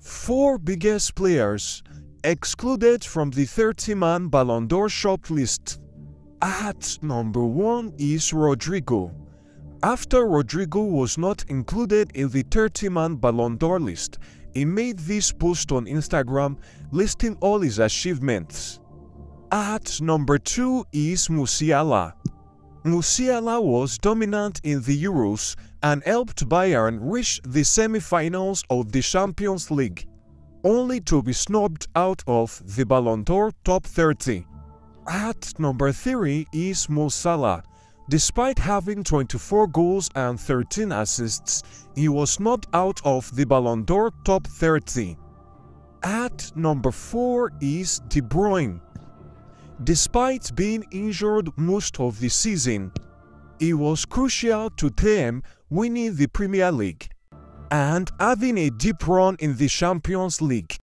Four biggest players excluded from the 30-man Ballon d'Or shortlist. At number 1 is Rodrygo. After Rodrygo was not included in the 30-man Ballon d'Or list, he made this post on Instagram listing all his achievements. At number 2 is Musiala. Musiala was dominant in the Euros and helped Bayern reach the semi-finals of the Champions League, only to be snubbed out of the Ballon d'Or top 30. At number 3 is Mo Salah. Despite having 24 goals and 13 assists, he was snubbed out of the Ballon d'Or top 30. At number 4 is De Bruyne. Despite being injured most of the season, he was crucial to them winning the Premier League and having a deep run in the Champions League.